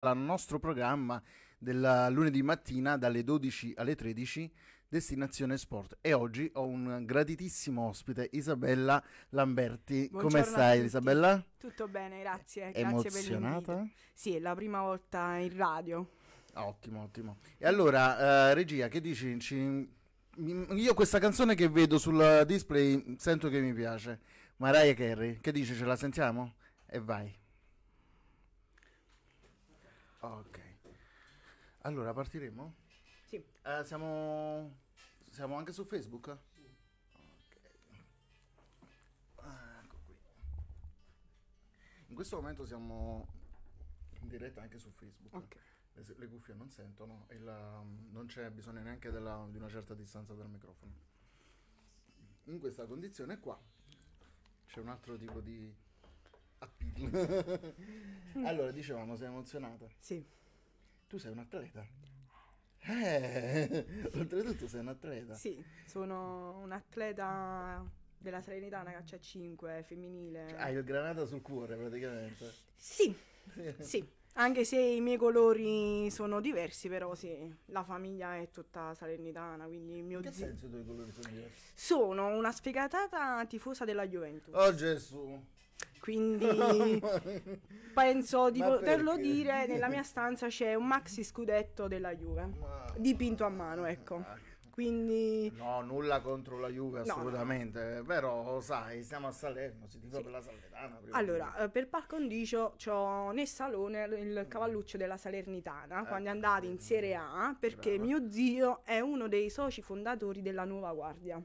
al nostro programma del lunedì mattina dalle 12 alle 13 Destinazione Sport e oggi ho un graditissimo ospite Isabella Lamberti. Buongiorno Come stai. Isabella? Tutto bene, grazie. Grazie Emozionata? Sì, è la prima volta in radio. Ah, Ottimo, ottimo. E allora, eh, regia, che dici? Ci- Io questa canzone che vedo sul display sento che mi piace. Mariah Carey, che dici? Ce la sentiamo? E vai. Ok. Allora, partiremo? Sì. Eh, siamo... siamo anche su Facebook? Ok. Ah, ecco qui. In questo momento siamo in diretta anche su Facebook. Ok. Le, le cuffie non sentono e la- non c'è bisogno neanche della- di una certa distanza dal microfono. In questa condizione qua c'è un altro tipo di. allora, dicevamo, sei emozionata. Sì. Tu sei un atleta. Eh, oltretutto sei un atleta. Sì, sono un atleta della Salernitana caccia a 5 femminile. Cioè, hai il granata sul cuore praticamente. Sì, sì. Anche se i miei colori sono diversi, però sì, la famiglia è tutta salernitana, quindi mio In che zio... senso i tuoi colori sono diversi? Sono una sfegatata tifosa della Juventus, Oh Gesù. Quindi penso di Ma poterlo perché? dire, nella mia stanza c'è un maxi scudetto della Juve, Ma- dipinto a mano, ecco. Ah, Quindi No, nulla contro la Juve, No, assolutamente. Però, sai, stiamo a Salerno, si tifa per la Salernitana. Allora, di eh, per par condicio c'ho nel salone il cavalluccio della Salernitana quando è andato in Serie A perché Brava. mio zio è uno dei soci fondatori della Nuova Guardia.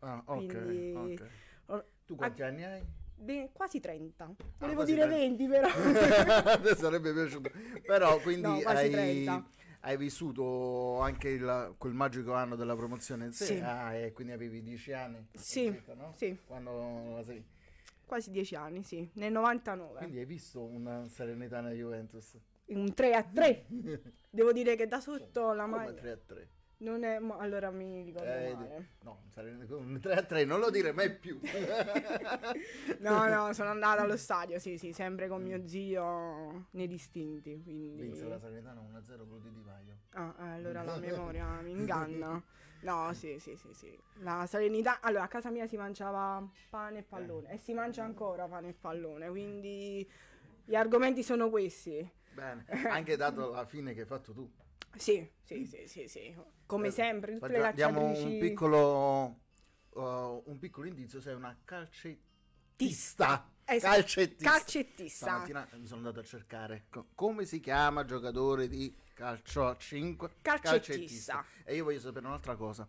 Ah, ok, quindi- ok. Oh, Tu quanti anni hai? Beh, quasi 30. Volevo quasi dire 30. 20 però. Sarebbe piaciuto. Però, quindi No, hai, 30. hai vissuto anche il- quel magico anno della promozione in Serie Sì. A e quindi avevi 10 anni? Sì, circa, no? sì. Quando la sei. quasi 10 anni, sì, nel 99. Quindi hai visto una Salernitana Juventus? Un 3 a 3. Devo dire che da sotto la Come maglia 3 a 3? Non è ma- allora mi ricordo Eh, male. no, un 3 a 3, non lo dire mai più. No, no, sono andata allo stadio, sì, sì, sempre con mio zio nei distinti, quindi Vinse la Salernitana 1-0 con di Di Vaio. Ah, eh, allora la memoria mi inganna. No, sì, sì, sì, sì. La Salernità, allora a casa mia si mangiava pane e pallone e si mangia ancora pane e pallone, quindi gli argomenti sono questi. Bene, anche dato la fine che hai fatto tu. Sì, sì, sì, sì, sì. Come Eh, sempre, tutte le calciatrici... un piccolo, uh, un piccolo indizio, sei una calcettista. Esatto, Calcettista. calcettista. Stamattina mi sono andato a cercare co- come si chiama giocatore di calcio a 5 Calcettista. E io voglio sapere un'altra cosa.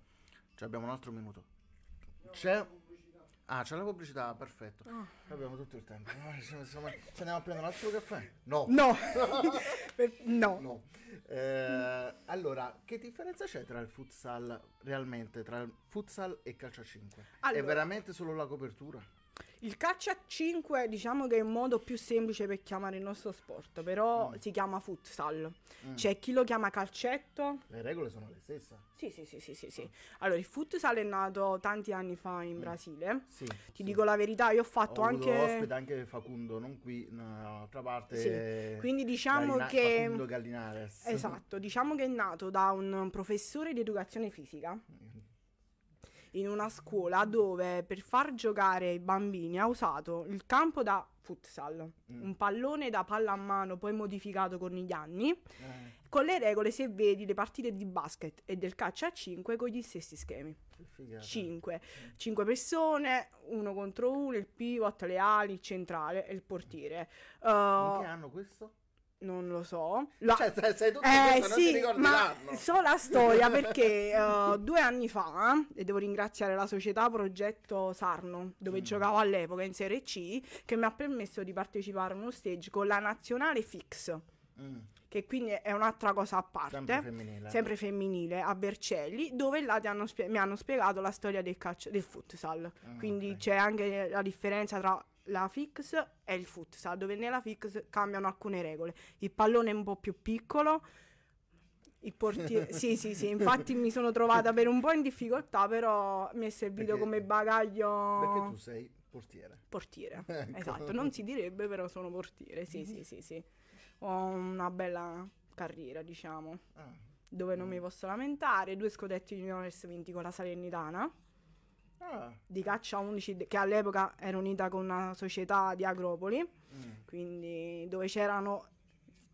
Cioè abbiamo un altro minuto. C'è Ah, c'è la pubblicità, perfetto. Ah. Abbiamo tutto il tempo. Ah, ci- andiamo a prendere un altro caffè? No. No, no. No. Eh, allora, che differenza c'è tra il futsal realmente, tra il futsal e calcio a 5? È Allora- veramente solo la copertura? Il calcio a 5 diciamo che è un modo più semplice per chiamare il nostro sport, però Mm. si chiama futsal. Mm. C'è chi lo chiama calcetto. Le regole sono le stesse? Sì, sì, sì, sì, sì, sì. Allora, il futsal è nato tanti anni fa in Brasile. Sì. Ti sì. dico la verità, io ho Ho fatto avuto anche... ospite anche Facundo, non qui, dall'altra parte. Sì, quindi diciamo Gallina- che- Facundo Gallinares. Esatto, diciamo che è nato da un professore di educazione fisica in una scuola dove per far giocare i bambini ha usato il campo da futsal, Mm. un pallone da palla a mano poi modificato con gli anni, Eh, con le regole se vedi le partite di basket e del calcio a 5 con gli stessi schemi. che figata. 5. 5 persone, uno contro uno, il pivot, le ali, il centrale e il portiere. Uh, In che anno questo? Non lo so. La- Cioè, sai, sai tutto eh questo, non ti sì, ricordi ma l'anno? so la storia perché eh, due anni fa, e devo ringraziare la società Progetto Sarno, dove Mm. giocavo all'epoca in Serie C, che mi ha permesso di partecipare a uno stage con la nazionale Fix, Mm, che quindi è un'altra cosa a parte. sempre femminile. sempre femminile a Vercelli, dove là ti hanno spie- mi hanno spiegato la storia del, calcio- del futsal. Ah, Quindi ok. c'è anche la differenza tra la fix e il futsal, dove nella fix cambiano alcune regole. Il pallone è un po' più piccolo. Il portiere, sì, sì, sì, infatti mi sono trovata per un po' in difficoltà, però mi è servito Perché- come bagaglio Perché tu sei portiere. portiere. Ecco. Esatto, non si direbbe, però sono portiere, sì, sì, sì, sì. ho una bella carriera, diciamo, Ah, dove non Mm. mi posso lamentare. Due scudetti juniores vinti con la Salernitana. Ah, di caccia 11 d- che all'epoca era unita con una società di Agropoli, mm. quindi dove c'erano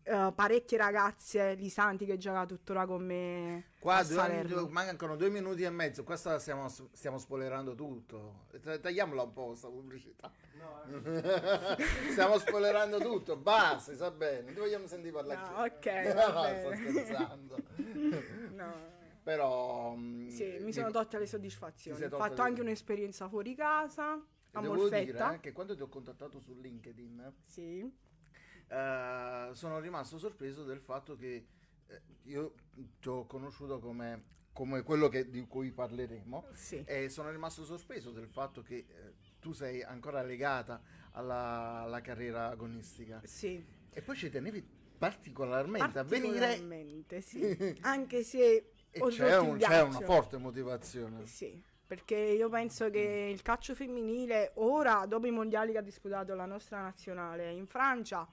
eh, parecchie ragazze lisanti che giocava tuttora con me Qua due- due- mancano due minuti e mezzo. Qua stiamo, stiamo spoilerando tutto. Ta- Tagliamola un po' questa pubblicità. stiamo spoilerando tutto. Basta, sa bene. Non ti vogliamo sentire parlare. No, ok, No, no, sto scherzando. No. Però. mm, Sì, mi sono tolte le soddisfazioni. Ho tolta fatto le- anche un'esperienza fuori casa a Devo Molfetta. dire eh, che quando ti ho contattato su LinkedIn Sì, eh, sono rimasto sorpreso del fatto che eh, io ti ho conosciuto come, come quello che- di cui parleremo sì. e sono rimasto sorpreso del fatto che eh, tu sei ancora legata alla, alla carriera agonistica Sì, e poi ci tenevi particolarmente a venire particolarmente, sì. Anche se e c'è, un- c'è una forte motivazione. Sì, perché io penso che il calcio femminile ora, dopo i mondiali che ha disputato la nostra nazionale in Francia,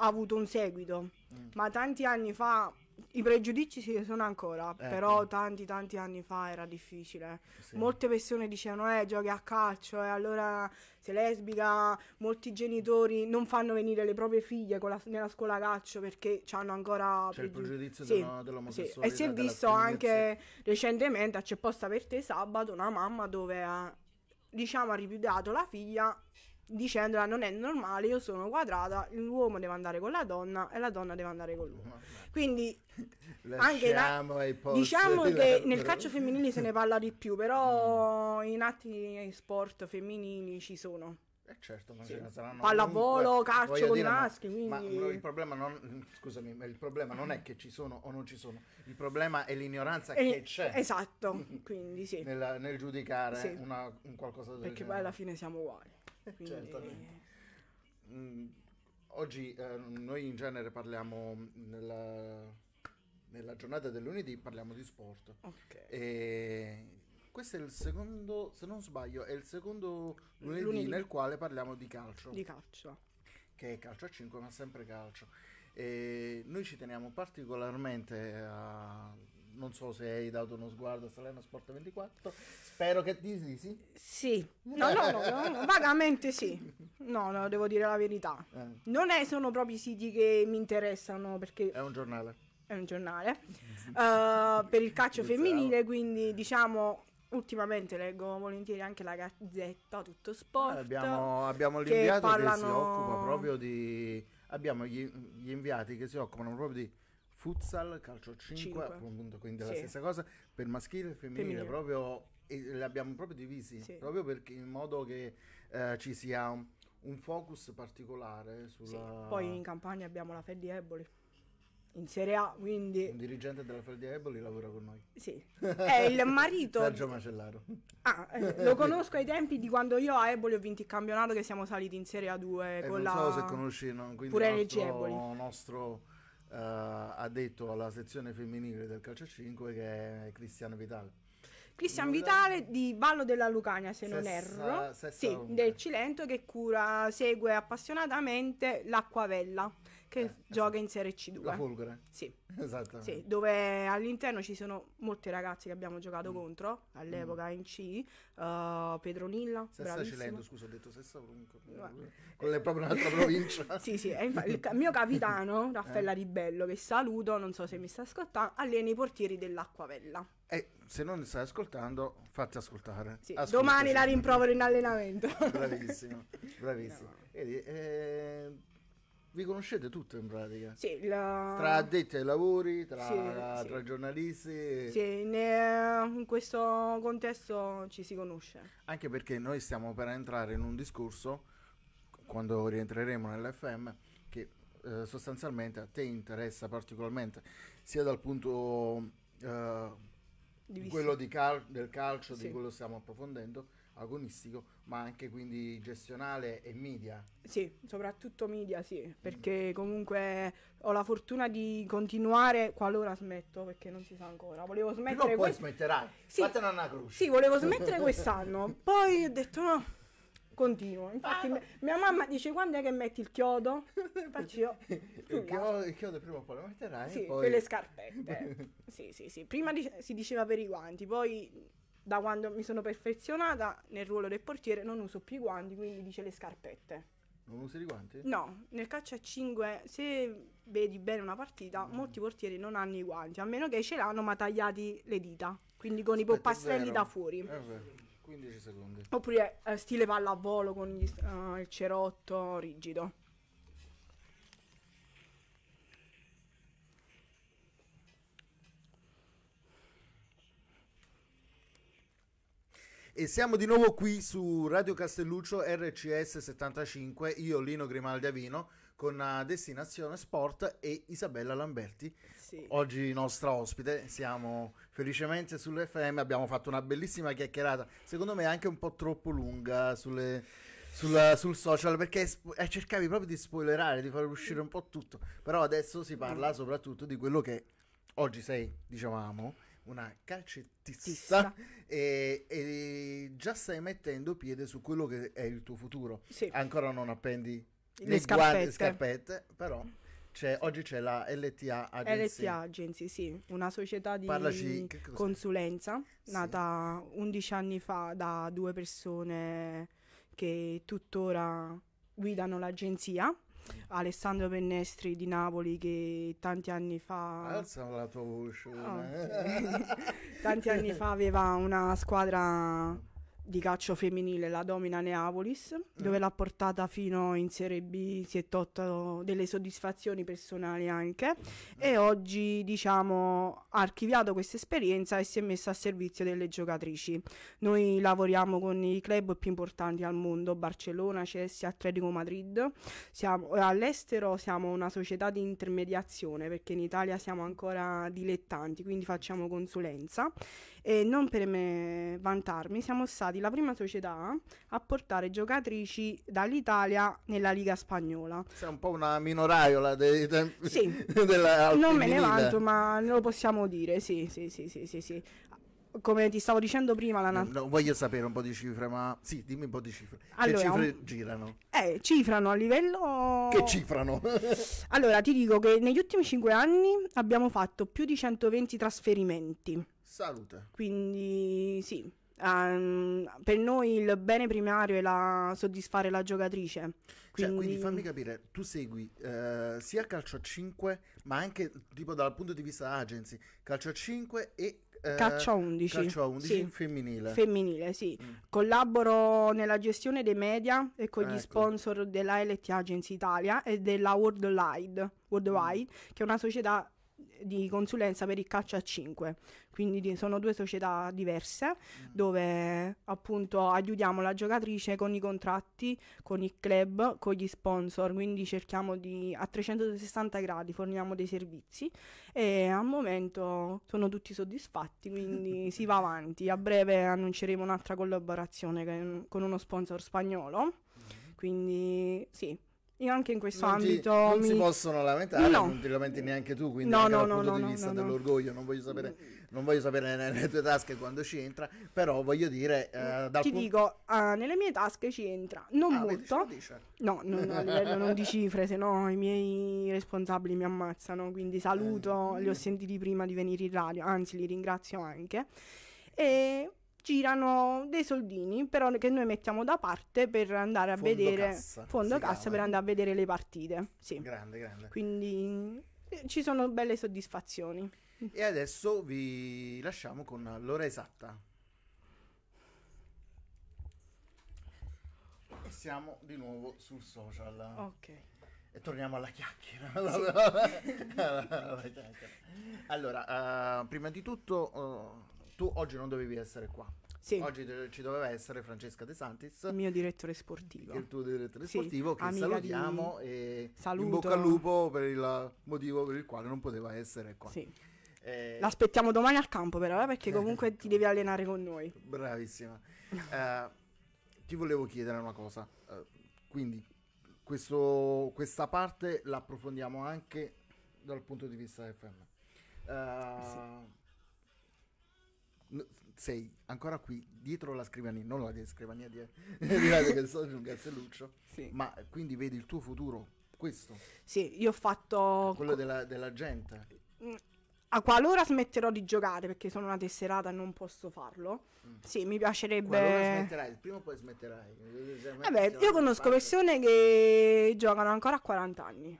ha avuto un seguito. Mm. Ma tanti anni fa i pregiudizi ci sono ancora, Ecco. però tanti tanti anni fa era difficile. Sì. Molte persone dicevano eh giochi a calcio e allora sei lesbica, molti genitori non fanno venire le proprie figlie la- nella scuola calcio perché hanno ancora C'è il pregiu- pregiudizio Sì, sì. dell'omosessualità. E si è della visto anche recentemente a C'è posta per te sabato una mamma dove ha diciamo ha ripudiato la figlia dicendola non è normale, io sono quadrata, l'uomo deve andare con la donna e la donna deve andare con l'uomo. Quindi anche la- diciamo di che nel calcio femminile se ne parla di più, però in altri sport femminili ci sono. Eh certo, ma Sì. ce ne saranno Pallavolo, calcio con i dire, ma- maschi, quindi- Ma il problema non scusami, ma il problema non è che ci sono o non ci sono. Il problema è l'ignoranza E- che c'è Esatto, quindi sì, nel, nel giudicare Sì. una- un qualcosa del perché poi genere. alla fine siamo uguali. Quindi, Certamente. Mm, oggi eh, noi in genere parliamo nella, nella giornata del lunedì parliamo di sport. ok. E questo è il secondo, se non sbaglio, è il secondo lunedì, Lunedì. nel quale parliamo di calcio. Di calcio. che è calcio a 5 ma sempre calcio e noi ci teniamo particolarmente a non so se hai dato uno sguardo a Salerno Sport 24 spero che ti sì, sì. Sì, no, no, no, no, vagamente sì. No, no, devo dire la verità. Eh, Non è, sono proprio i siti che mi interessano perché è un giornale è un giornale eh, per il calcio femminile, quindi diciamo ultimamente leggo volentieri anche la Gazzetta, tutto sport. Ah, abbiamo, abbiamo che l'inviato che si parlano- occupa proprio di abbiamo gli, gli inviati che si occupano proprio di futsal calcio a 5 Cinque. appunto quindi è la Sì. stessa cosa per maschile e femminile, Femminile. proprio e li abbiamo proprio divisi Sì. proprio perché in modo che eh, ci sia un, un focus particolare Sì, sulla Poi in campagna abbiamo la Feddi Eboli in Serie A, quindi un dirigente della Feldi Eboli lavora con noi sì. È il marito Sergio Macellaro Ah, eh, lo conosco ai tempi di quando io a Eboli ho vinto il campionato che siamo saliti in Serie A2 e con non la... so se conosci no? quindi pure il Energia Eboli. nostro, eh, addetto alla sezione femminile del calcio a 5 che è Cristiano Vitale. Cristian Non- Vitale di Vallo della Lucania, se non Sessa- erro. Sessa Sì, del Cilento che cura, segue appassionatamente l'Acquavella che Eh, gioca in Serie C2. la Folgore. Sì, esattamente. Sì, dove all'interno ci sono molte ragazze che abbiamo giocato Mm. contro all'epoca in C, uh, Pedronilla, Sessa. Cilento scusa ho detto Sessa comunque quella è proprio un'altra provincia. Sì, sì, e infa- il ca- mio capitano, Raffaella Ribello, che saluto, non so se mi sta ascoltando, allena i portieri dell'Acquavella. e se non stai ascoltando fatti ascoltare. Sì, domani la rimprovero in allenamento. bravissimo bravissimo. Vedi, eh, vi conoscete tutte in pratica Sì, la- tra addetti ai lavori tra, Sì, sì. tra giornalisti sì, ne- in questo contesto ci si conosce. Anche perché noi stiamo per entrare in un discorso, quando rientreremo nell'FM, che eh, sostanzialmente a te interessa particolarmente, sia dal punto eh, Di vista. quello di cal- del calcio, Sì. di quello stiamo approfondendo, agonistico, ma anche quindi gestionale e media. Sì, soprattutto media, sì, perché comunque ho la fortuna di continuare qualora smetto, perché non si sa ancora. Volevo smettere poi quest- smetterai, Sì. fatene una croce. Sì, volevo smettere quest'anno, poi ho detto no, continuo. Infatti, Ah. me- mia mamma dice quando è che metti il chiodo? Faccio io. Il chiodo, il chiodo prima o poi lo metterai. Sì, poi... per le scarpette. sì, sì, sì. Prima dice- si diceva per i guanti, poi da quando mi sono perfezionata nel ruolo del portiere non uso più i guanti, quindi dice le scarpette. Non usi i guanti? No, nel calcio a 5, se vedi bene una partita, Mm. molti portieri non hanno i guanti, a meno che ce l'hanno ma tagliati le dita, quindi con i Aspetta, è polpastrelli da fuori. È vero. 15 secondi. Oppure eh, stile pallavolo con gli- eh, il cerotto rigido. E siamo di nuovo qui su Radio Castelluccio RCS 75, io Lino Grimaldi Avino con eh, Destinazione Sport e Isabella Lamberti. Sì. Oggi nostra ospite, siamo felicemente sull'FM, abbiamo fatto una bellissima chiacchierata, secondo me anche un po' troppo lunga sulle- sulla- sul social perché eh, cercavi proprio di spoilerare, di far uscire un po' tutto, però adesso si parla soprattutto di quello che oggi sei, dicevamo, una calcettista Tista. e, e già stai mettendo piede su quello che è il tuo futuro. Sì. Ancora non appendi Le né scarpette. scarpette, però c'è- oggi c'è la LTA Agency. LTA Agency, sì, una società di Parlaci, consulenza Sì. nata 11 anni fa da due persone che tuttora guidano l'agenzia. Alessandro Pennestri di Napoli che tanti anni fa Alza la tua voce. Eh. ok. tanti anni fa aveva una squadra di calcio femminile, la Domina Neapolis, dove l'ha portata fino in Serie B, si è tolto delle soddisfazioni personali anche e oggi diciamo ha archiviato questa esperienza e si è messa a servizio delle giocatrici. Noi lavoriamo con i club più importanti al mondo, Barcellona, Chelsea, Atletico Madrid. Siamo, all'estero siamo una società di intermediazione perché in Italia siamo ancora dilettanti, quindi facciamo consulenza e non per me vantarmi, siamo stati la prima società a portare giocatrici dall'Italia nella Liga spagnola. Sei un po' una minoraiola dei tempi Sì. non me ne vanto, ma lo possiamo dire, sì, sì, sì, sì, sì, sì. Come ti stavo dicendo prima, la No, nat- no, voglio sapere un po' di cifre, ma sì, dimmi un po' di cifre. Allora, che cifre un- girano? eh, cifrano a livello... Che cifrano? Allora, ti dico che negli ultimi 5 anni abbiamo fatto più di 120 trasferimenti. Salute. Quindi sì, ehm, per noi il bene primario è la, soddisfare la giocatrice. Cioè, Quindi, quindi fammi capire, tu segui eh, sia calcio a 5, ma anche tipo dal punto di vista agency, calcio a 5 e eh, calcio a 11. calcio a 11 sì. femminile. Femminile, sì. Mm. Collaboro nella gestione dei media e con gli Ecco. sponsor della LT Agency Italia e della Worldwide, Worldwide Mm. che è una società di consulenza per il calcio a 5. Quindi di- sono due società diverse Mm. dove appunto aiutiamo la giocatrice con i contratti, con il club, con gli sponsor, quindi cerchiamo di a 360 gradi forniamo dei servizi e al momento sono tutti soddisfatti, quindi si va avanti. A breve annunceremo un'altra collaborazione con uno sponsor spagnolo, quindi sì, io anche in questo non ti- ambito non mi... si possono lamentare, No. non ti lamenti neanche tu, quindi No, anche no, dal punto di vista dell'orgoglio, non voglio sapere, non voglio sapere nelle, tue tasche quando ci entra, però voglio dire, eh, Ti punto- dico, ah, nelle mie tasche ci entra, non Ah, molto, dice. No, no, no, a livello non di cifre, se no i miei responsabili mi ammazzano, quindi saluto, Eh. li ho sentiti prima di venire in radio, anzi li ringrazio anche. E girano dei soldini, però che noi mettiamo da parte per andare a Fondo vedere cassa, fondo cassa chiama. per andare a vedere le partite. Sì. Grande, grande. Quindi eh, ci sono belle soddisfazioni. E adesso vi lasciamo con l'ora esatta. E siamo di nuovo sul social. Ok. E torniamo alla chiacchiera. Alla chiacchiera. Allora, eh, prima di tutto, eh, tu oggi non dovevi essere qua. Sì, Oggi ci doveva essere Francesca De Santis, il mio direttore sportivo. il tuo direttore Sì, sportivo, che amica di- salutiamo e in Saluto. bocca al lupo per il motivo per il quale non poteva essere qua. Sì. Eh, L'aspettiamo domani al campo però, eh, perché comunque ti devi allenare con noi. Bravissima. Eh, ti volevo chiedere una cosa. eh, quindi, questo- questa parte la approfondiamo anche dal punto di vista FM. Eh, n- sei ancora qui dietro la scrivania, non la scrivania di, di Radio Castelluccio, Castelluccio, Sì. ma quindi vedi il tuo futuro, questo, Sì, io ho fatto... quello della, della gente. A qualora smetterò di giocare perché sono una tesserata e non posso farlo, Mm. sì, mi Qualora piacerebbe... smetterai, prima o poi smetterai. Vabbè, io conosco persone che giocano ancora a 40 anni.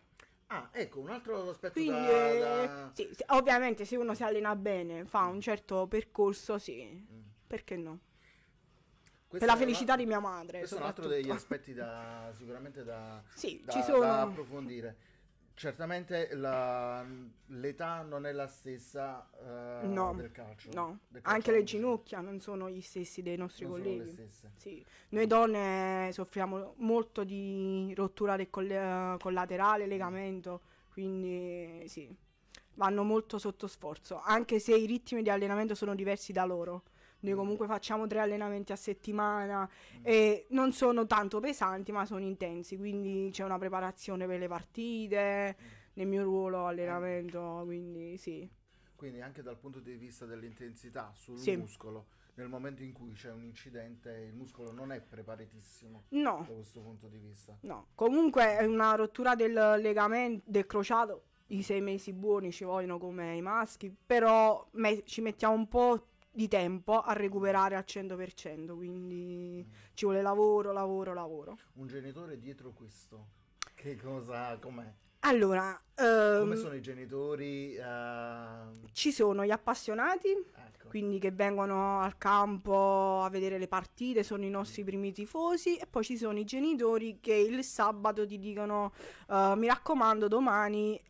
Ah, ecco, un altro aspetto Quindi, da... da- sì, sì, ovviamente se uno si allena bene, fa un certo percorso, sì, Mm. perché no? Questo per la felicità altro- di mia madre. Questo è un altro degli aspetti da sicuramente da, Sì, da- ci da sono... approfondire. Certamente la- l'età non è la stessa eh, No, del calcio. No, del calcio anche le ginocchia non sono gli stessi dei nostri Non sono le colleghi. stesse. Sì, noi donne soffriamo molto di rottura del colle- collaterale, legamento, quindi sì, vanno molto sotto sforzo, anche se i ritmi di allenamento sono diversi da loro. Noi Mm. comunque facciamo tre allenamenti a settimana e non sono tanto pesanti, ma sono intensi, quindi c'è una preparazione per le partite, nel mio ruolo allenamento, quindi sì. Quindi anche dal punto di vista dell'intensità sul Sì. muscolo, nel momento in cui c'è un incidente, il muscolo non è preparatissimo No, da questo punto di vista. No, comunque è una rottura del legamento del crociato. I sei mesi buoni ci vogliono come i maschi, però me- ci mettiamo un po' di tempo a recuperare al 100%, quindi ci vuole lavoro, lavoro, lavoro. Un genitore dietro questo, che cosa, com'è? Allora, Come ehm, sono i genitori? ehm, ci sono gli appassionati, ecco. quindi che vengono al campo a vedere le partite, sono i nostri primi tifosi, e poi ci sono i genitori che il sabato ti dicono "Eh, mi raccomando domani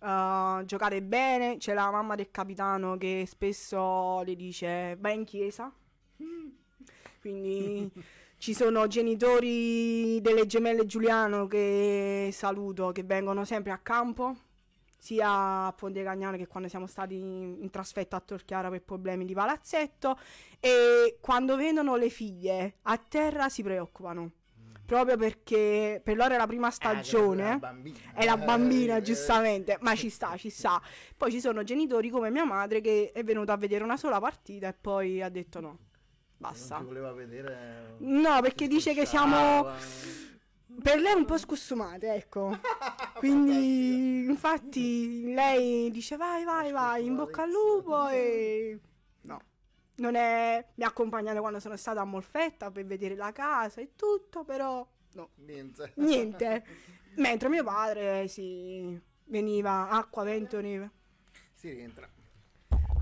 eh, giocate bene, c'è la mamma del capitano che spesso le dice vai in chiesa, quindi ci sono genitori delle gemelle Giuliano che saluto, che vengono sempre a campo sia a Ponte Cagnano che quando siamo stati in, in trasferta a Torchiara per problemi di palazzetto. E quando vedono le figlie a terra si preoccupano proprio perché per loro è la prima Ah, che è la stagione. bambina. è la bambina Eh, giustamente. Ma ci sta ci sta. Poi ci sono genitori come mia madre che è venuta a vedere una sola partita e poi ha detto no. Non basta ti voleva vedere. no perché dice che siamo per lei è un po' scostumate, ecco. Quindi, infatti, lei dice vai, vai, vai, in bocca al lupo e... No, non è... Mi ha accompagnato quando sono stata a Molfetta per vedere la casa e tutto, però... No, Niente. niente. Mentre mio padre, si veniva acqua, vento, neve, Si rientra.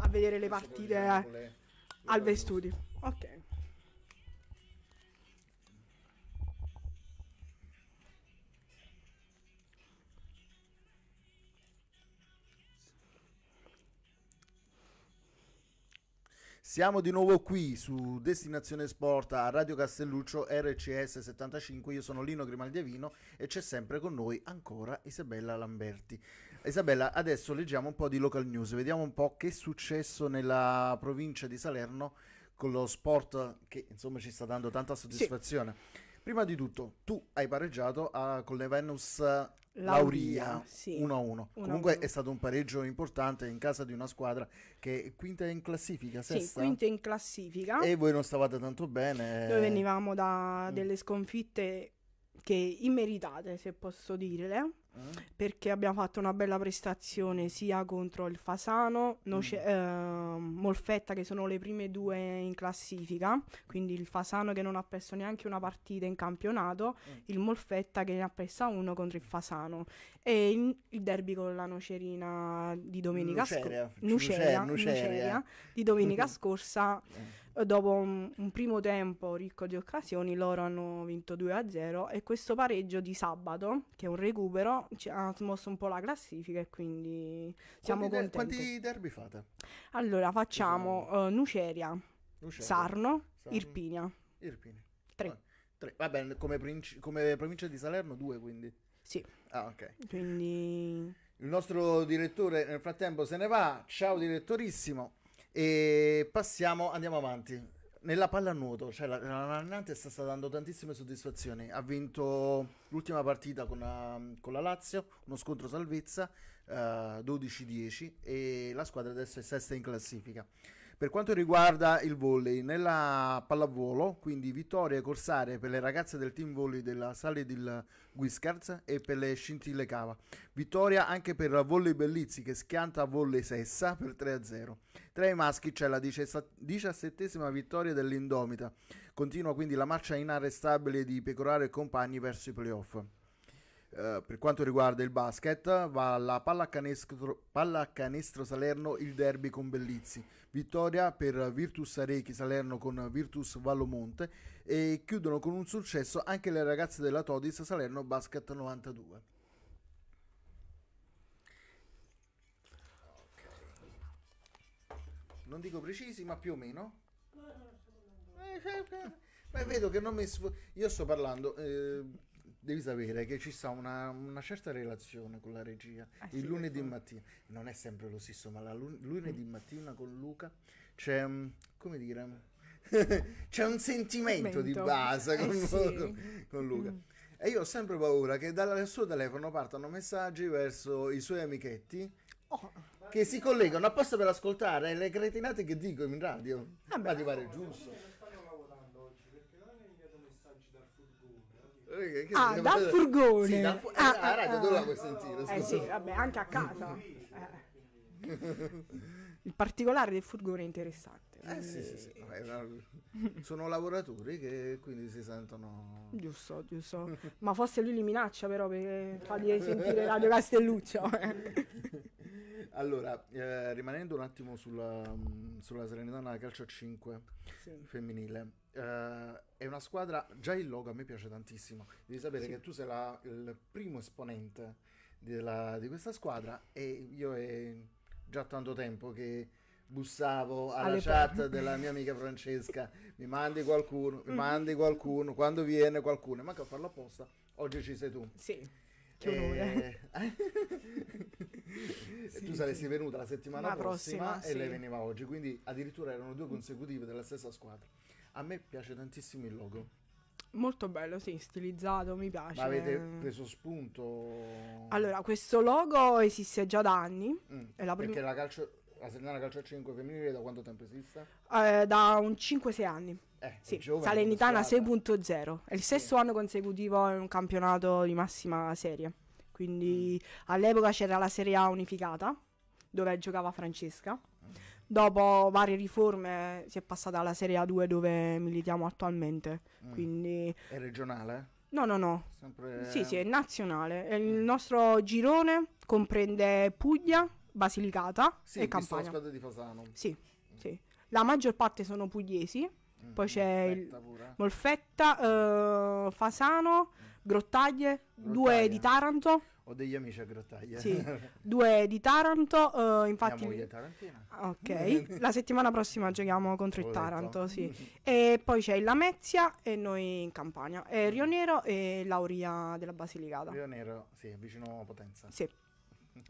a vedere le partite con le- al con le- Vestudio. Ok. Siamo di nuovo qui su Destinazione Sport a Radio Castelluccio RCS 75. Io sono Lino Grimaldiavino e c'è sempre con noi ancora Isabella Lamberti. Isabella, adesso leggiamo un po' di local news, vediamo un po' che è successo nella provincia di Salerno con lo sport che insomma ci sta dando tanta soddisfazione. Prima di tutto, tu hai pareggiato ah, con le Venus Lauria sì. 1-1. Comunque è stato un pareggio importante in casa di una squadra che è quinta in classifica, Sì, sesta. quinta in classifica. E voi non stavate tanto bene. Noi venivamo da Mm. delle sconfitte che immeritate, se posso dire, Mm? perché abbiamo fatto una bella prestazione sia contro il Fasano, Noce- Mm. ehm, Molfetta che sono le prime due in classifica, quindi il Fasano che non ha perso neanche una partita in campionato, Mm. il Molfetta che ne ha persa uno contro il Fasano e il, il derby con la Nocerina di domenica scorsa. Nuceria, Nuceria, Nuceria. Di domenica scorsa Eh. eh, dopo un, un primo tempo ricco di occasioni loro hanno vinto 2-0 e questo pareggio di sabato che è un recupero ci ha smosso un po' la classifica e quindi siamo quanti, de- contenti quanti derby fate? allora facciamo eh, Nuceria, Nuceria, Sarno, Sarno, Irpinia Irpini. Tre. Ah, tre. Va bene, come, princi- come provincia di Salerno due quindi. sì Ah, ok. quindi Il nostro direttore nel frattempo se ne va. Ciao direttorissimo. E passiamo, andiamo avanti. Nella pallanuoto, cioè la, la, Nantes sta dando tantissime soddisfazioni. Ha vinto l'ultima partita con la, con la Lazio, uno scontro salvezza, eh, 12-10 e la squadra adesso è sesta in classifica. Per quanto riguarda il volley, nella pallavolo, quindi vittorie corsarie per le ragazze del team volley della Sale del Guiscards e per le Scintille Cava. Vittoria anche per Volley Bellizzi che schianta Volley Sessa per 3-0. Tra i maschi c'è la diciassettesima vittoria dell'Indomita. Continua quindi la marcia inarrestabile di Pecoraro e compagni verso i playoff. Uh, per quanto riguarda il basket, va alla pallacanestro, pallacanestro Salerno il derby con Bellizzi. Vittoria per Virtus Arechi Salerno con Virtus Vallomonte e chiudono con un successo anche le ragazze della Todis Salerno Basket 92. Okay. Non dico precisi, ma più o meno. Ma vedo che non mi sf- Io sto parlando. Eh, devi sapere che ci sta una, una certa relazione con la regia. Ah, il sì, lunedì mattina, non è sempre lo stesso, ma la lun- lunedì mattina con Luca c'è, um, come dire, c'è un sentimento di base con, eh, sì. con Luca. Mm. E io ho sempre paura che dal suo telefono partano messaggi verso i suoi amichetti. Oh. Che si collegano apposta per ascoltare le cretinate che dico in radio. Ah, Ma ti pare giusto? Ah, dal furgone. Sì, dal fu- ah, ah, radio, ah, dove la puoi sentire? Eh sì, vabbè, anche a casa. Eh. Il particolare del furgone è interessante. Eh sì, sì, sì. Vabbè, sono lavoratori che quindi si sentono... Giusto, giusto. Ma forse lui li minaccia però per fargli sentire Radio Castelluccio. allora, eh, rimanendo un attimo sulla, sulla Serenitana Calcio 5 sì. femminile Uh, è una squadra, già il logo a me piace tantissimo. Devi sapere sì. che tu sei la, il primo esponente della, di questa squadra e io è già tanto tempo che bussavo alla Alle chat per... della mia amica Francesca, mi mandi qualcuno, mi mandi qualcuno, quando viene qualcuno, manca a farlo apposta, oggi ci sei tu. Sì. E... sì, tu saresti sì. venuta la settimana la prossima, prossima e lei veniva oggi, quindi addirittura erano due consecutive della stessa squadra. A me piace tantissimo il logo. Molto bello, sì, stilizzato, mi piace. Ma avete preso spunto? Allora, questo logo esiste già da anni. Mm, è la prima... Perché la calcio, la settimana calcio a 5 femminile da quanto tempo esiste? Eh, da un 5-6 anni. Eh, sì, Salernitana 6.0. È il sesto sì. anno consecutivo in un campionato di massima serie. Quindi mm. all'epoca c'era la Serie A unificata, dove giocava Francesca. Dopo varie riforme si è passata alla Serie A2 dove militiamo attualmente. Mm. Quindi... È regionale? No, no, no. Sempre... Sì, sì, è nazionale. Il mm. nostro girone comprende Puglia, Basilicata sì, e Campania. Sì, di Fasano. Sì, mm. sì. La maggior parte sono pugliesi. Mm. Poi c'è Molfetta, il Molfetta uh, Fasano, mm. Grottaglie, Grottaglie, due di Taranto. Ho degli amici a Grottaglia. Sì, due di Taranto, uh, infatti... Mia moglie tarantina. Ok, la settimana prossima giochiamo contro il Taranto, sì. E poi c'è il Lamezia e noi in Campania. E Rio Nero e Lauria della Basilicata. Rio Nero, sì, vicino a Potenza. Sì.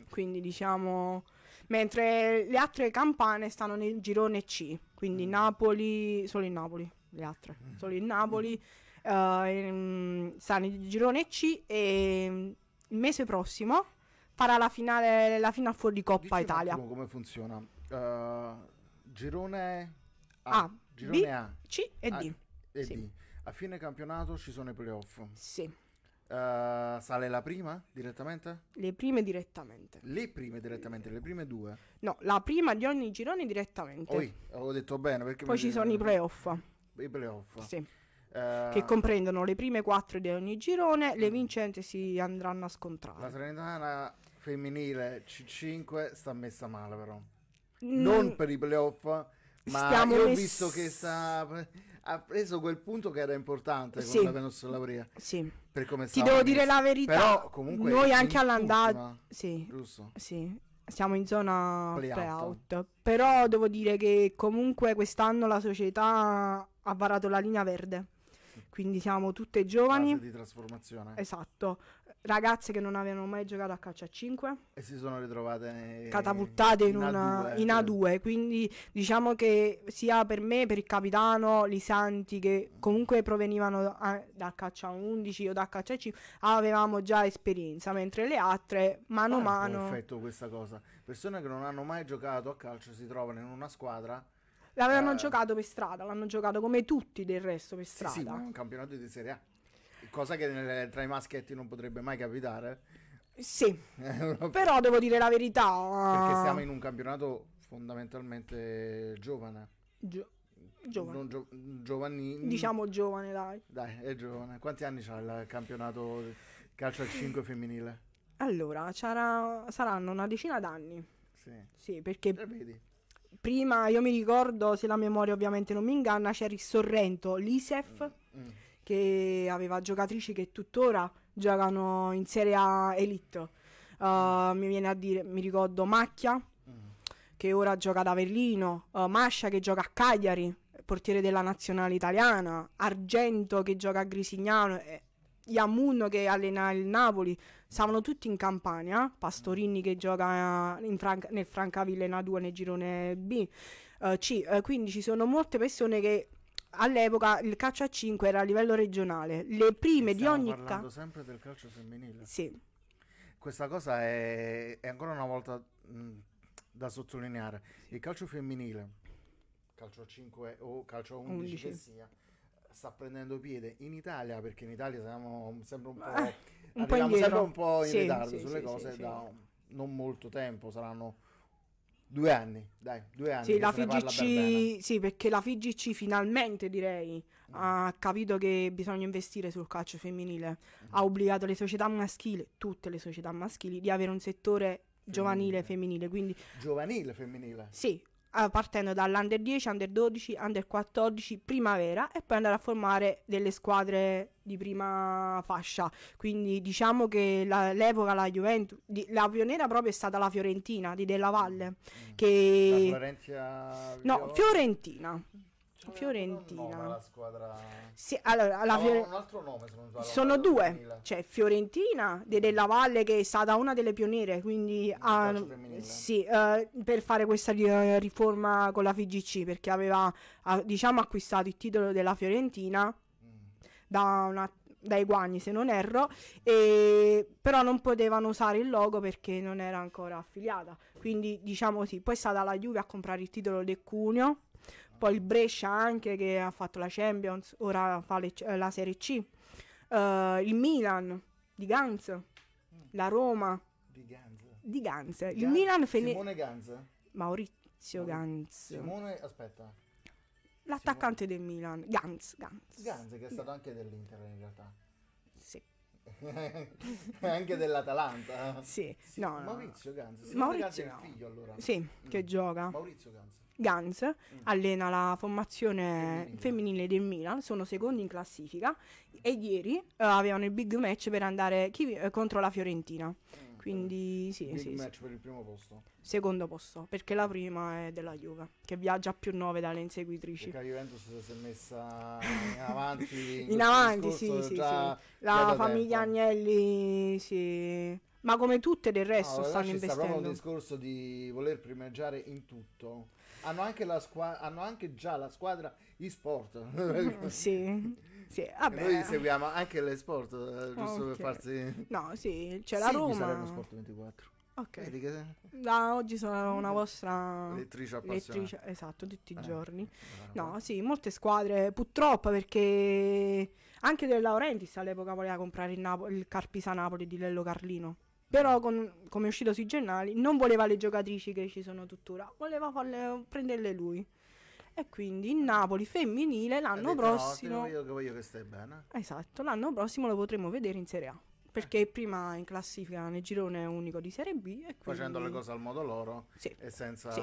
Quindi diciamo... Mentre le altre campane stanno nel girone C, quindi mm. Napoli, solo in Napoli, le altre, mm. solo in Napoli, uh, sta nel girone C e il mese prossimo farà la finale, la final fuori Coppa Dici Italia. come funziona? Uh, girone A, A girone B, A, C e D. A, e sì. D. A fine campionato ci sono i playoff. Sì. Uh, sale la prima direttamente? Le prime direttamente. Le prime direttamente, le prime due? No, la prima di ogni girone direttamente. Oi, avevo detto bene perché... Poi ci sono i playoff. I playoff. Sì. Che comprendono le prime quattro di ogni girone, le vincenti si andranno a scontrare. La Serenitana femminile C5 sta messa male però. Mm. Non per i playoff, ma Stiamo io ho visto che sta ha preso quel punto che era importante con sì. la Venus Laurea. Sì. Per come Ti devo dire la verità. Però comunque noi anche all'andata sì. Giusto. Sì. Siamo in zona play-out. Però devo dire che comunque quest'anno la società ha varato la linea verde quindi siamo tutte giovani. Fase di trasformazione. Esatto. Ragazze che non avevano mai giocato a calcio a 5 e si sono ritrovate catapultate in, in, una, A2, in A2. Quindi diciamo che sia per me, per il capitano, Lisanti, che comunque provenivano a, dal calcio a 11 o dal calcio a 5, avevamo già esperienza, mentre le altre mano a mano. Perfetto questa cosa. Persone che non hanno mai giocato a calcio si trovano in una squadra L'avevano Eh. giocato per strada, l'hanno giocato come tutti del resto per Sì, strada. sì, ma è un campionato di Serie A. Cosa che nelle- tra i maschietti non potrebbe mai capitare. Sì, Perché però devo dire la verità. siamo in un campionato fondamentalmente giovane. Gio- giovane. Gio- giovanni. Diciamo giovane, dai. Dai, è giovane. Quanti anni c'ha il campionato calcio al 5 femminile? Allora, saranno una decina d'anni. Sì. Sì, perché E vedi. Prima io mi ricordo, se la memoria ovviamente non mi inganna, c'era il Sorrento, l'Isef, Mm. che aveva giocatrici che tuttora giocano in Serie A Elite. Uh, mi viene a dire, mi ricordo Macchia, Mm. che ora gioca ad Avellino, uh, Mascia che gioca a Cagliari, portiere della nazionale italiana, Argento che gioca a Grisignano, e Yamun che allena il Napoli, stavano tutti in Campania, Pastorini che gioca in Franca- nel Francaville in A2 nel girone B, uh, C, Uh, quindi ci sono molte persone che all'epoca il calcio a 5 era a livello regionale, le prime di Stiamo ogni parlando calcio... sempre del calcio femminile. Sì, Questa cosa è, è ancora una volta mh, da sottolineare. Il calcio femminile, calcio a 5 o calcio a 11, 11. che sia, sta prendendo piede in Italia perché in Italia siamo sempre un po', Eh, un po' sempre un po' in Sì, ritardo sì, sulle sì, cose da non molto tempo, saranno due anni, dai, due anni. Sì, la. FIGC, sì, perché la FIGC finalmente direi ha capito che bisogna investire sul calcio femminile. Ha obbligato le società maschili, tutte le società maschili, di avere un settore giovanile femminile. Quindi Giovanile femminile. sì, eh, partendo dall'under 10, under 12, under 14, primavera e poi andare a formare delle squadre di prima fascia. Quindi diciamo che la- l'epoca, la Juventus, di- la pioniera proprio è stata la Fiorentina di Della Valle. Mm. La Che... Florentia No, Fiorentina. Fiorentina. nome la squadra. Sì, allora, la Fiore- nome sbaglio. sono due, c'è Fiorentina de Della Valle che è stata una delle pioniere, quindi femminile. sì, eh, per fare questa ri- riforma con la FIGC perché aveva ha, diciamo acquistato il titolo della Fiorentina Mm. da una- dai guagni se non erro, e, però non potevano usare il logo perché non era ancora affiliata, quindi diciamo sì, poi è stata la Juve a comprare il titolo del Cuneo, poi il Brescia anche che ha fatto la Champions, ora fa le- eh, la Serie C, Eh, il Milan di Gans, la Roma Di Ganz. di Gans, il Ganz- Milan fene- Simone Ganz. Maurizio Mauri- Gans, Simone, aspetta. l'attaccante del Milan, Gans, Gans, Ganz che è stato anche dell'Inter in realtà. anche dell'Atalanta. sì, Sì, no, no. Maurizio Ganz. Ganz Maurizio è il no. figlio allora. Sì, che Mm. gioca. Maurizio Ganz. Gans allena la formazione Femminile. femminile del Milan, sono secondi in classifica e ieri eh, avevano il big match per andare chi- eh, contro la Fiorentina. Mm, Quindi sì, Big sì, sì, match per il primo posto. secondo posto, perché la prima è della Juve, che viaggia a più 9 dalle inseguitrici. Perché la Juventus si è messa in avanti. In questo avanti, discorso sì, sì, sì. La famiglia tempo. Agnelli, sì. Ma come tutte del resto No, stanno ci sta proprio un investendo. discorso di voler primeggiare in tutto. Hanno anche, hanno anche già la squadra e-sport. Sì, sì, vabbè. Noi seguiamo anche le sport, eh, giusto Ok. per farsi... No, sì, c'è la Salerno Roma. Sport 24. Ok. Vedi che Da oggi sono una vostra lettrice appassionata. lettrice, esatto, tutti i Eh. giorni. Brava. No, sì, molte squadre, purtroppo perché anche De Laurentiis all'epoca voleva comprare il, Napo- il Carpisa Napoli di Lello Carlino. Però, con- come è uscito sui giornali, non voleva le giocatrici che ci sono tuttora, voleva farle, prenderle lui. E quindi il Napoli femminile l'anno detto, prossimo, No, io che voglio che stai bene. esatto, l'anno prossimo lo potremo vedere in Serie A. Perché prima in classifica nel girone unico di Serie B. Quindi, Facendo le cose al modo loro Sì. e senza... Sì.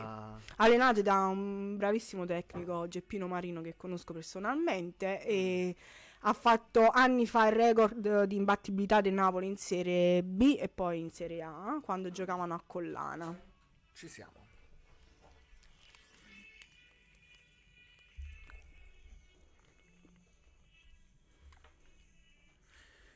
allenate da un bravissimo tecnico Geppino Marino che conosco personalmente e ha fatto anni fa il record di imbattibilità del Napoli in Serie B e poi in Serie A quando giocavano a Collana. Ci siamo.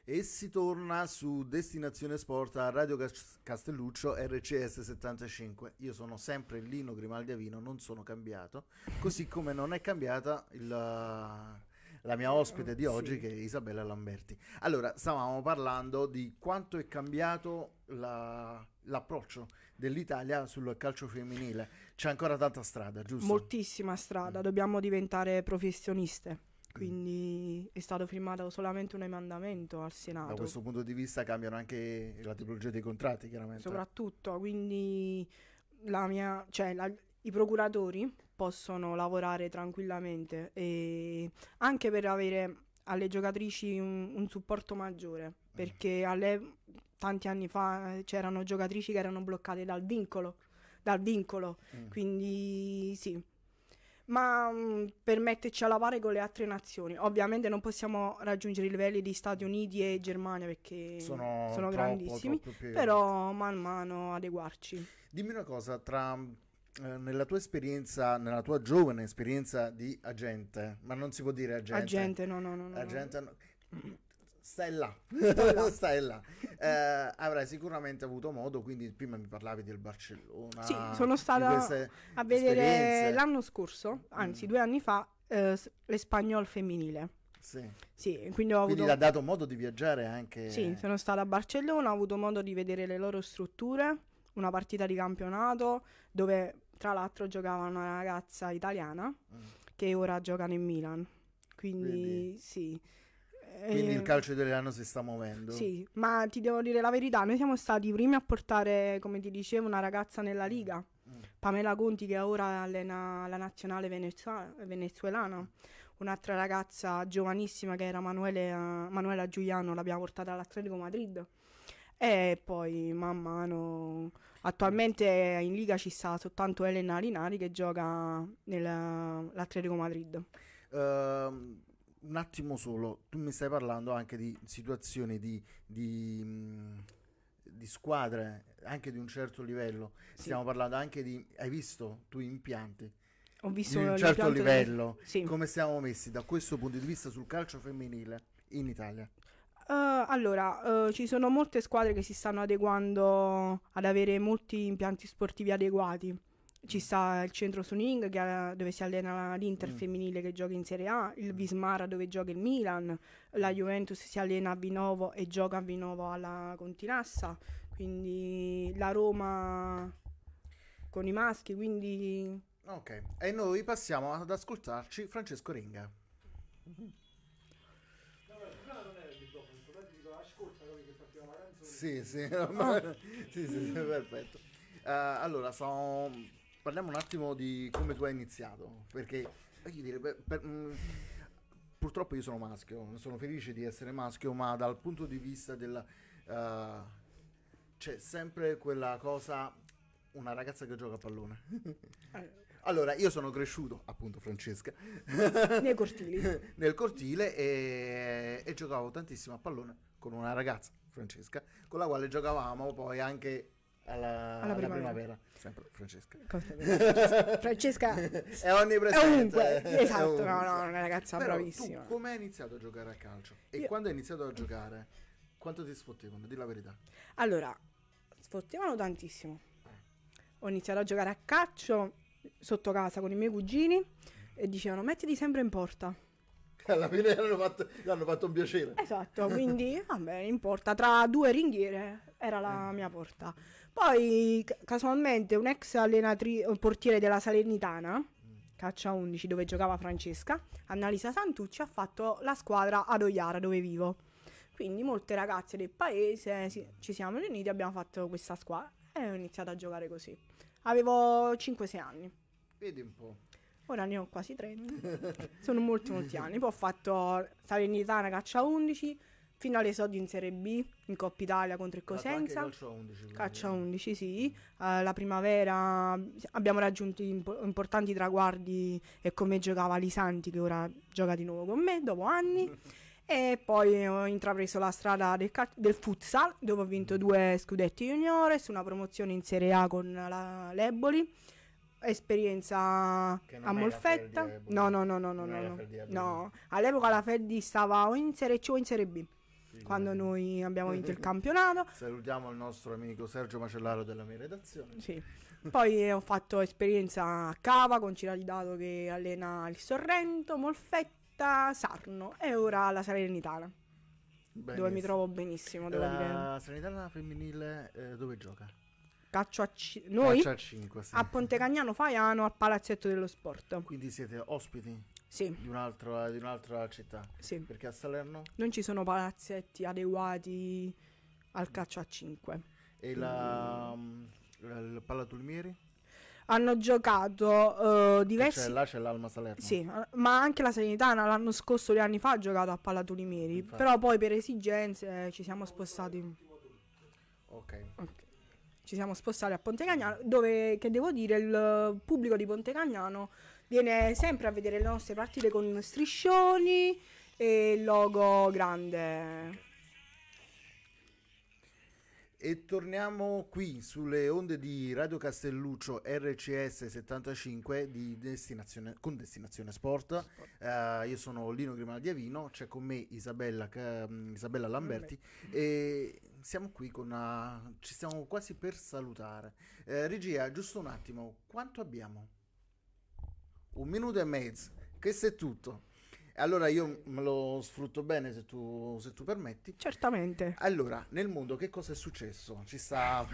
E si torna su Destinazione Sport a Radio Cas- Castelluccio RCS 75. Io sono sempre Lino Grimaldi Avino, non sono cambiato, così come non è cambiata il, la mia ospite di oggi Sì. che è Isabella Lamberti. Allora, stavamo parlando di quanto è cambiato la- l'approccio dell'Italia sul calcio femminile. C'è ancora tanta strada, giusto? Moltissima strada, Mm. dobbiamo diventare professioniste. Quindi è stato firmato solamente un emendamento al Da Senato. questo punto di vista cambiano anche la tipologia dei contratti, chiaramente. Soprattutto, quindi la mia, cioè, la- i procuratori possono lavorare tranquillamente e anche per avere alle giocatrici un, un supporto maggiore, perché alle- tanti anni fa eh, c'erano giocatrici che erano bloccate dal vincolo, dal vincolo, Mm. quindi sì. Ma mh, per metterci alla pari con le altre nazioni, ovviamente non possiamo raggiungere i livelli di Stati Uniti e Germania perché sono, sono troppo, grandissimi. troppo però man mano adeguarci. Dimmi una cosa, tra, eh, nella tua esperienza, nella tua giovane esperienza di agente, ma non si può dire agente. Agente, no, no, no. no. Agente, no. Stai là, stai là. Eh, avrai sicuramente avuto modo, quindi prima mi parlavi del Barcellona. Sì, sono stata a vedere l'anno scorso, anzi Mm. due anni fa, eh, l'Espagnol femminile. Sì. Sì, quindi ho Quindi avuto... ti ha dato modo di viaggiare anche. Sì, sono stata a Barcellona, ho avuto modo di vedere le loro strutture, una partita di campionato dove tra l'altro giocava una ragazza italiana Mm. che ora gioca in Milan. Quindi, Quindi- sì. Quindi Eh, il calcio italiano si sta muovendo. Sì, ma ti devo dire la verità, noi siamo stati i primi a portare, come ti dicevo, una ragazza nella Liga, Mm. Pamela Conti che ora allena la nazionale venezuelana, un'altra ragazza giovanissima che era Manuele, eh, Manuela Giuliano, l'abbiamo portata all'Atletico Madrid e poi man mano, attualmente in Liga ci sta soltanto Elena Linari che gioca nell'Atletico Madrid. Ehm, un attimo solo, tu mi stai parlando anche di situazioni di, di, mh, di squadre anche di un certo livello. Sì. Stiamo parlando anche di, hai visto tu impianti Ho visto di un certo livello. Sì. Come siamo messi da questo punto di vista sul calcio femminile in Italia? Eh, allora, eh, ci sono molte squadre che si stanno adeguando ad avere molti impianti sportivi adeguati. Ci sta il centro Suning che ha- dove si allena l'Inter Mm. femminile che gioca in Serie A, il Vismara dove gioca il Milan, la Juventus si allena a Vinovo e gioca a Vinovo alla Continassa, quindi la Roma con i maschi, quindi Ok, e noi passiamo ad ascoltarci Francesco Ringa. Sì, sì, sì, sì, sì, perfetto. Eh, allora, so- parliamo un attimo di come tu hai iniziato, perché voglio dire, per- per- mh, purtroppo io sono maschio, sono felice di essere maschio, ma dal punto di vista della... eh, c'è sempre quella cosa, una ragazza che gioca a pallone. Allora, io sono cresciuto, appunto Francesca, nei cortili. nel cortile e, e giocavo tantissimo a pallone con una ragazza, Francesca, con la quale giocavamo poi anche alla, alla primavera. primavera. Sempre Francesca. Francesca È onnipresente. È ovunque, è esatto, ovunque. no, no, una ragazza Però bravissima. Come hai iniziato a giocare a calcio? E Io- quando hai iniziato a giocare, quanto ti sfottevano? Di la verità. Allora, sfottevano tantissimo. Ho iniziato a giocare a calcio sotto casa con i miei cugini e dicevano mettiti sempre in porta. Alla fine hanno fatto, hanno fatto un piacere. Esatto, quindi vabbè, in porta tra due ringhiere era la mia porta. Poi ca- casualmente un ex allenatri- portiere della Salernitana, calcia 11 dove giocava Francesca, Annalisa Santucci ha fatto la squadra ad Oiara dove vivo. Quindi molte ragazze del paese si- ci siamo riuniti, abbiamo fatto questa squadra e ho iniziato a giocare così. Avevo 5-6 anni. Vedi un po'. Ora ne ho quasi 30. Sono molti molti anni. Poi ho fatto Salernitana Caccia 11 fino all'esordio in Serie B in Coppa Italia contro il Cosenza. calcio a 11. quindi. Caccia 11, sì. Eh, la primavera abbiamo raggiunto impo- importanti traguardi e come giocava Lisanti che ora gioca di nuovo con me dopo anni. E poi ho intrapreso la strada del, cal- del futsal dove ho vinto due scudetti juniores, una promozione in Serie A con la Leboli, esperienza a Molfetta. Eboli. No, no, no, no, no, no, la no. All'epoca la Ferdi stava o in Serie C o in Serie B, quando noi abbiamo vinto il campionato. Salutiamo il nostro amico Sergio Macellaro della mia redazione. Sì. Poi ho fatto esperienza a Cava con Ciraldato che allena il Sorrento, Molfetta, Sarno e ora la Salernitana, dove mi Benissimo. trovo benissimo, devo dire. La Sanitana femminile eh, dove gioca? calcio a ci- noi Calcio a 5, sì. a Ponte Cagnano Faiano al Palazzetto dello Sport. Quindi siete ospiti Sì, di un'altra, di un'altra città. sì. Perché a Salerno? Non ci sono palazzetti adeguati al calcio a 5. E la, mm, il Pallatulmieri? Hanno giocato eh, diversi Cioè, là c'è l'Alma Salerno. Sì, ma anche la Salernitana l'anno scorso, due anni fa, ha giocato a Pallatulimeri. Infatti. Però poi per esigenze ci siamo spostati. Ok. ok. Ci siamo spostati a Ponte Cagnano, dove, che devo dire, il pubblico di Ponte Cagnano viene sempre a vedere le nostre partite con striscioni e il logo grande. E torniamo qui sulle onde di Radio Castelluccio RCS 75 di destinazione, con Destinazione Sport. Eh, io sono Lino Grimaldi Avino, c'è con me Isabella, mm, Isabella Lamberti e siamo qui con una... ci stiamo quasi per salutare. Eh, regia, giusto un attimo, quanto abbiamo? Un minuto e mezzo, questo è tutto. Allora io me lo sfrutto bene se tu, se tu permetti. Certamente. Allora, nel mondo che cosa è successo? Ci sta...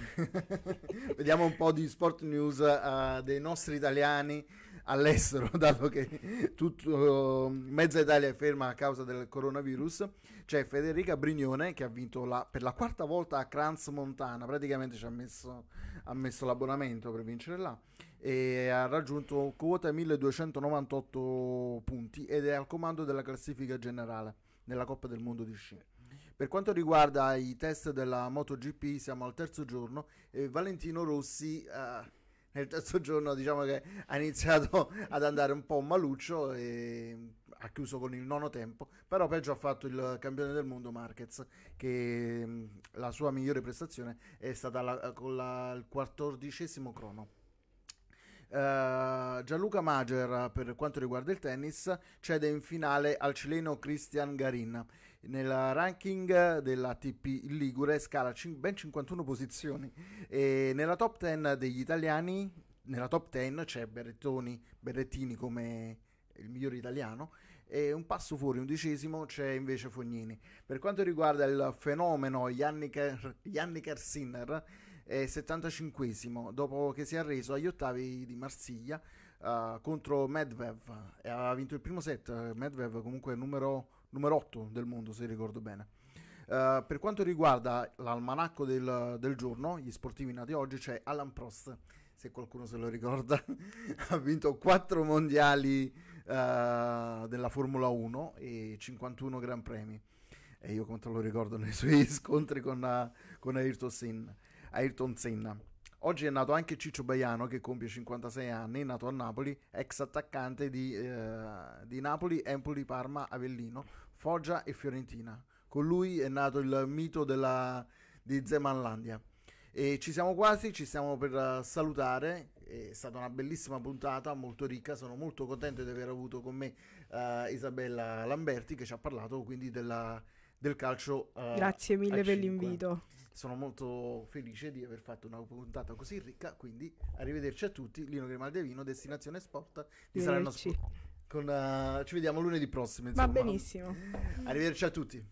Vediamo un po' di sport news eh, dei nostri italiani all'estero, dato che tutto, mezza Italia è ferma a causa del coronavirus. C'è Federica Brignone che ha vinto la- per la quarta volta a Crans Montana, praticamente ci ha messo, ha messo l'abbonamento per vincere là e ha raggiunto quota 1298 punti ed è al comando della classifica generale nella Coppa del Mondo di sci. Per quanto riguarda i test della MotoGP, siamo al terzo giorno e Valentino Rossi eh, nel terzo giorno diciamo che ha iniziato ad andare un po' maluccio e ha chiuso con il nono tempo, però peggio ha fatto il campione del mondo Marquez che mh, la sua migliore prestazione è stata la- con la- il quattordicesimo crono. Eh, Gianluca Mager per quanto riguarda il tennis cede in finale al cileno Christian Garin nel ranking dell'ATP Ligure scala cin- ben 51 posizioni e nella top 10 degli italiani nella top 10 c'è Berrettoni, Berrettini come il migliore italiano e un passo fuori, undicesimo, c'è invece Fognini. Per quanto riguarda il fenomeno Yannick, Yannick Sinner, è 75esimo, dopo che si è arreso agli ottavi di Marsiglia eh, contro Medvedev. E aveva vinto il primo set, Medvedev comunque è numero, numero 8 del mondo, se ricordo bene. Eh, per quanto riguarda l'almanacco del, del giorno, gli sportivi nati oggi, c'è Alan Prost, se qualcuno se lo ricorda, ha vinto 4 mondiali eh, della Formula 1 e 51 Gran Premi. E io quanto lo ricordo nei suoi scontri con, eh, con Ayrton Senna. Ayrton Senna. Oggi è nato anche Ciccio Baiano che compie 56 anni, nato a Napoli, ex attaccante di, di Napoli, Empoli, Parma, Avellino, Foggia e Fiorentina. Con lui è nato il mito della, di Zemanlandia. E ci siamo quasi, ci stiamo per eh, salutare. È stata una bellissima puntata, molto ricca. Sono molto contento di aver avuto con me eh, Isabella Lamberti che ci ha parlato quindi della- del calcio. eh, Grazie mille per l'invito. Sono molto felice di aver fatto una puntata così ricca. Quindi arrivederci a tutti. Lino Grimaldi Avino, Destinazione Sport di Salerno. Sport. Con, eh, ci vediamo lunedì prossimo. Va insomma. benissimo. Arrivederci a tutti.